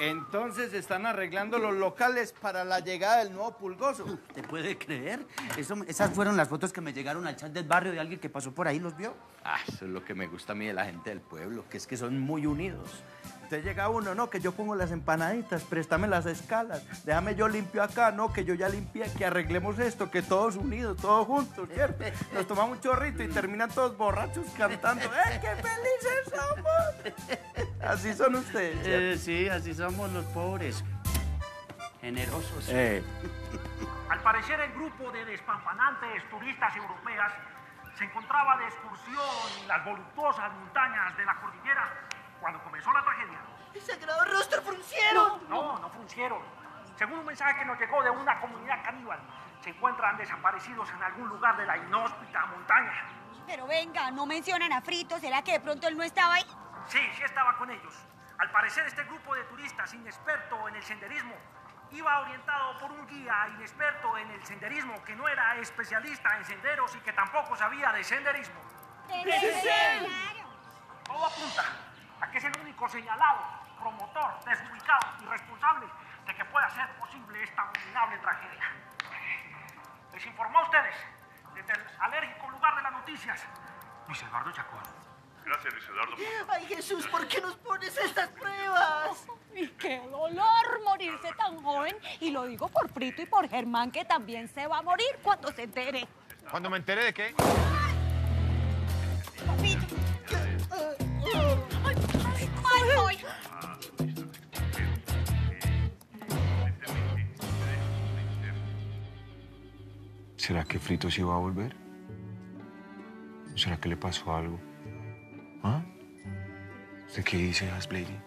Entonces están arreglando los locales para la llegada del nuevo pulgoso. ¿Te puede creer? Eso- esas fueron las fotos que me llegaron al chat del barrio de alguien que pasó por ahí, ¿los vio? Ah, eso es lo que me gusta a mí de la gente del pueblo, que es que son muy unidos. Entonces llega uno, no, que yo pongo las empanaditas, préstame las escalas, déjame yo limpio acá, no, que yo ya limpié, que arreglemos esto, que todos unidos, todos juntos, ¿cierto? Nos tomamos un chorrito y terminan todos borrachos cantando, ¡eh, qué felices somos! Así son ustedes. Eh, sí, así somos los pobres. Generosos. Eh, Al parecer, el grupo de despampanantes turistas europeas se encontraba de excursión en las voluptuosas montañas de la cordillera cuando comenzó la tragedia. ¡El sagrado rostro fruncieron! No, no fruncieron. Según un mensaje que nos llegó de una comunidad caníbal, se encuentran desaparecidos en algún lugar de la inhóspita montaña. Pero venga, no mencionan a Frito. ¿Será que de pronto él no estaba ahí? Sí, sí estaba con ellos. Al parecer, este grupo de turistas inexperto en el senderismo iba orientado por un guía inexperto en el senderismo que no era especialista en senderos y que tampoco sabía de senderismo. Todo apunta a que es el único señalado, promotor, desubicado y responsable de que pueda ser posible esta abominable tragedia. Les informó a ustedes desde el alérgico lugar de las noticias, Luis Eduardo Chacón. Gracias, Luis Eduardo. ¡Ay, Jesús, ¿por qué nos pones estas pruebas? Y qué dolor morirse tan joven. Y lo digo por Frito y por Germán, que también se va a morir cuando se entere. Cuando me enteré de qué. Ay. ¿Será que Frito sí va a volver? ¿O será que le pasó algo? ¿Ah? ¿De qué dice Asblady?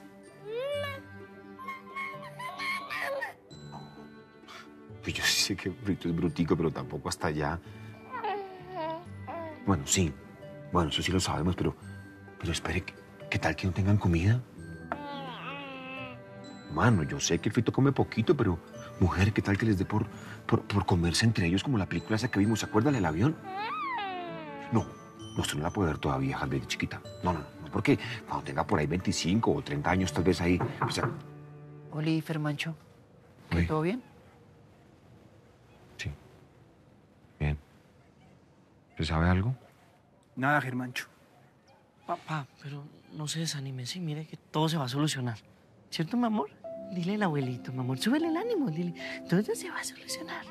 Pues yo sé que Frito es brutico, pero tampoco hasta allá. Bueno, sí. Bueno, eso sí lo sabemos, pero... Pero espere, ¿qué, qué tal que no tengan comida? Mano, yo sé que Frito come poquito, pero... Mujer, ¿qué tal que les dé por, por, por comerse entre ellos como la película esa que vimos? ¿Se acuerdan del avión? No, no, usted no la puede ver todavía, Jasmine, chiquita. No, no, no, porque cuando tenga por ahí 25 o 30 años, tal vez ahí... O sea, Oli, Fermancho, ¿qué, Uy. ¿todo bien? sí. Bien. ¿Se sabe algo? Nada, Germancho. Papá, pero no se desanime, sí, mire que todo se va a solucionar. ¿Cierto, mi amor? Dile al abuelito, mi amor, súbele el ánimo, dile. Todo se va a solucionar.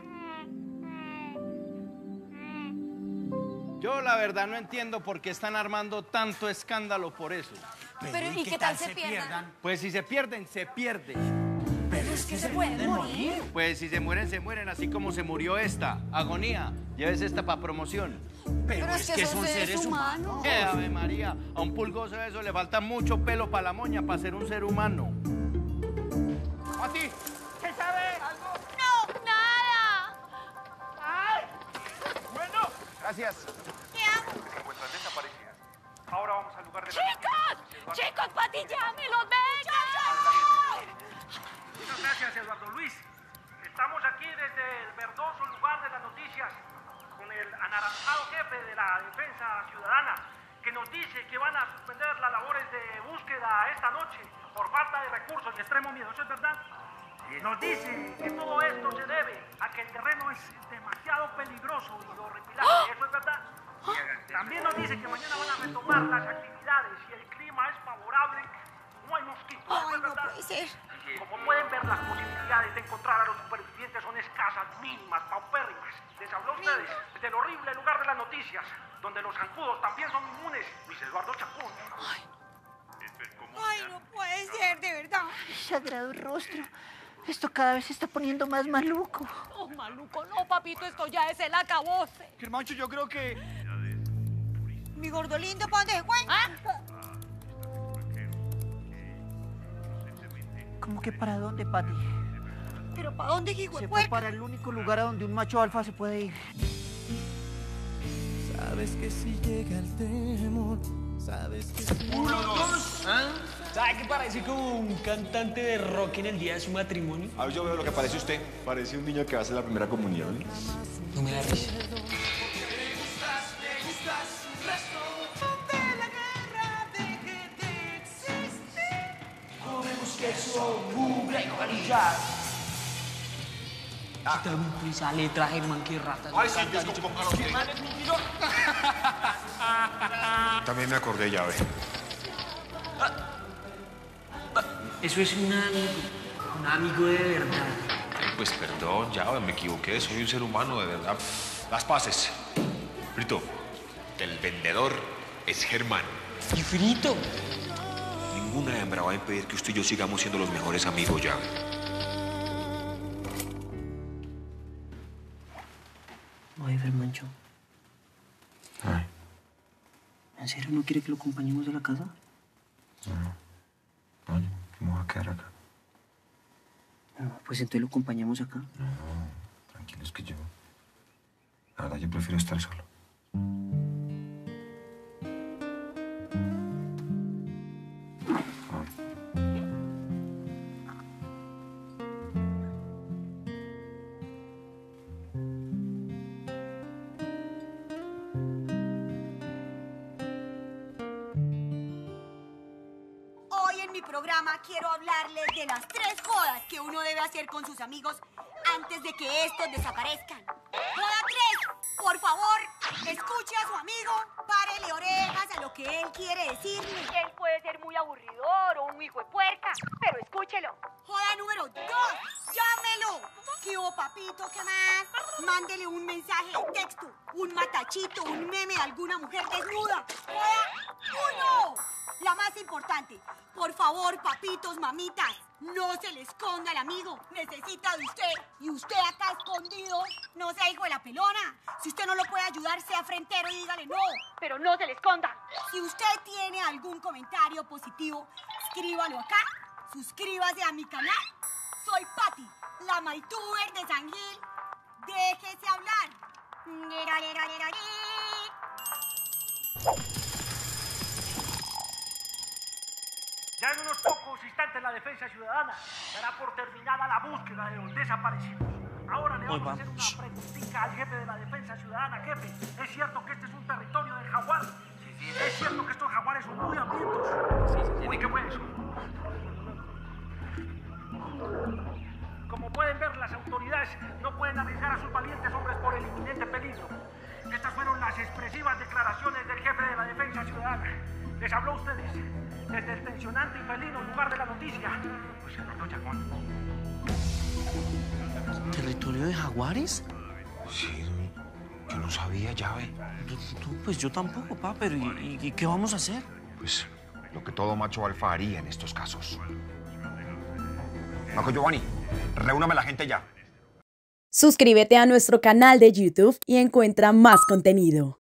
yo la verdad no entiendo por qué están armando tanto escándalo por eso. Pero, ¿y qué tal se pierdan? Pues si se pierden, se pierden. Pero es que se pueden morir. Pues si se mueren, se mueren, así como se murió esta. Agonía. Llévese esta para promoción. Pero, es que son seres humanos. ¡Eh, Ave María! A un pulgoso de eso le falta mucho pelo para la moña para ser un ser humano. ¡Mati! ¿Qué sabe algo? No, nada. ¡Ay! Bueno. Gracias. ¿Qué hago? Se encuentran desaparecidas. Ahora vamos al lugar de la ¡Chicos! ¡Chicos, Pati, llámelos! ¡Venga! Muchas gracias, Eduardo Luis. Estamos aquí desde el verdoso lugar de las noticias con el anaranjado jefe de la Defensa Ciudadana que nos dice que van a suspender las labores de búsqueda esta noche por falta de recursos y extremo miedo. ¿Eso es verdad? Nos dice que todo esto se debe a que el terreno es demasiado peligroso y horripilante. ¿Eso es verdad? También nos dice que mañana van a retomar las actividades y el clima es favorable. No hay mosquitos. ¿Eso Ay, es no verdad? puede ser. Como pueden ver, las posibilidades de encontrar a los supervivientes son escasas, mínimas, paupérrimas. Les habló a ustedes del horrible lugar de las noticias, donde los zancudos también son inmunes. Luis Eduardo Chacón. Como Ay, no puede ser, de verdad. Sagrado rostro. Esto cada vez se está poniendo más maluco. Oh, maluco, no, papito, esto ya es el acabose. Germancho, yo creo que... Mi gordo lindo, ¿para dónde se fue? ¿Ah? ¿Cómo que para dónde, Pati? ¿Pero para dónde, hijo Se fue para el único lugar a donde un macho alfa se puede ir. Sabes que si llega el temor, sabes que si... ¿Sabe qué parece como un cantante de rock en el día de su matrimonio? A ver, yo veo lo que parece usted. Parece un niño que va a hacer la primera comunión. No me da risa. Sabemos que somos igual y ya. Tanto esa letra, Germán, qué rata. Ay, sí, descomponga los Germán es mi. También me acordé, llave. Eso es un amigo. Un amigo de verdad. Pues perdón, llave, me equivoqué. Soy un ser humano, de verdad. Las paces. Frito, el vendedor es Germán. ¿Y Frito? Ninguna hembra va a impedir que usted y yo sigamos siendo los mejores amigos, llave. Oye, Germancho. Ay, ¿En serio no quiere que lo acompañemos a la casa? coño, ¿cómo va a quedar acá? No, pues entonces lo acompañamos acá. Tranquilo, es que yo... La verdad, yo prefiero estar solo. Programa quiero hablarles de las tres jodas que uno debe hacer con sus amigos antes de que estos desaparezcan. Joda 3. Por favor, escuche a su amigo, párele orejas a lo que él quiere decirle. Él puede ser muy aburridor o un hijo de puerca, pero escúchelo. Joda número 2. Llámelo. ¿Qué hubo, papito? ¿Qué más? Mándele un mensaje de texto, un matachito, un meme de alguna mujer desnuda. Joda 1. La más importante. Por favor, papitos, mamitas, no se le esconda al amigo. Necesita de usted. Y usted acá escondido, no sea hijo de la pelona. Si usted no lo puede ayudar, sea frentero y dígale no. Pero no se le esconda. Si usted tiene algún comentario positivo, escríbalo acá. Suscríbase a mi canal. Soy Patti, la MyTuber de San Gil. Déjese hablar. Ya en unos pocos instantes la defensa ciudadana dará por terminada la búsqueda de los desaparecidos. Ahora le Hoy vamos a hacer vamos. una preguntita al jefe de la defensa ciudadana. Jefe, ¿es cierto que Les habló a ustedes desde el tensionante y felino lugar de la noticia. Pues Chacón. ¿Territorio de jaguares? Sí, yo no sabía, llave. Tú- tú, Pues yo tampoco, pa, pero ¿y, y- y qué vamos a hacer? Pues lo que todo macho alfa haría en estos casos. Marco Giovanni, reúname a la gente ya. Suscríbete a nuestro canal de YouTube y encuentra más contenido.